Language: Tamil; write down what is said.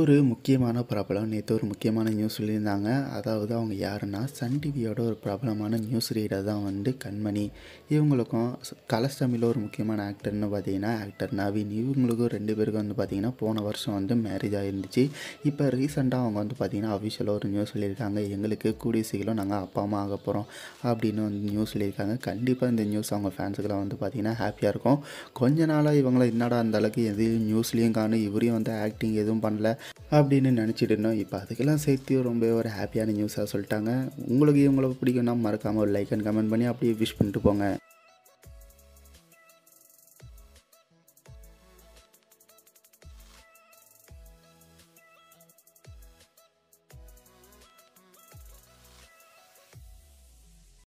ஒரு முக்கியமான பிரபலம். நேற்று ஒரு முக்கியமான நியூஸ் சொல்லியிருந்தாங்க. அதாவது அவங்க யாருன்னா சன் டிவியோட ஒரு பிரபலமான நியூஸ் ரீடர் தான் வந்து கண்மணி. இவங்களுக்கும் கலர்ஸ் தமிழில் ஒரு முக்கியமான ஆக்டர்னு பார்த்தீங்கன்னா ஆக்டர் நவீன். இவங்களுக்கும் ரெண்டு பேருக்கும் வந்து பார்த்திங்கன்னா போன வருஷம் வந்து மேரேஜ் ஆகிருந்துச்சு இப்போ ரீசெண்டாக அவங்க வந்து பார்த்திங்கன்னா அஃபிஷியலாக ஒரு நியூஸ் சொல்லியிருக்காங்க. எங்களுக்கு கூடிய சீக்கிரம் நாங்கள் அப்பா அம்மா ஆக போகிறோம் அப்படின்னு வந்து நியூஸ் சொல்லியிருக்காங்க. கண்டிப்பாக இந்த நியூஸ் அவங்க ஃபேன்ஸுக்கெல்லாம் வந்து பார்த்திங்கன்னா ஹாப்பியாக இருக்கும். கொஞ்ச நாளாக இவங்களை என்னடா அந்த அளவுக்கு எதையும் நியூஸ்லேயும் காணும் இவரையும் வந்து ஆக்டிங் எதுவும் பண்ணல. அப்படின்னு நினச்சிட்டு இருந்தோம். இப்போ அதுக்கெல்லாம் சேர்த்து ரொம்ப ஒரு ஹாப்பியான நியூஸாக சொல்லிட்டாங்க. உங்களுக்கு இவங்களுக்கு பிடிக்கும்னா மறக்காமல் ஒரு லைக் அண்ட் கமெண்ட் பண்ணி அப்படியே விஷ் பண்ணிட்டு போங்க.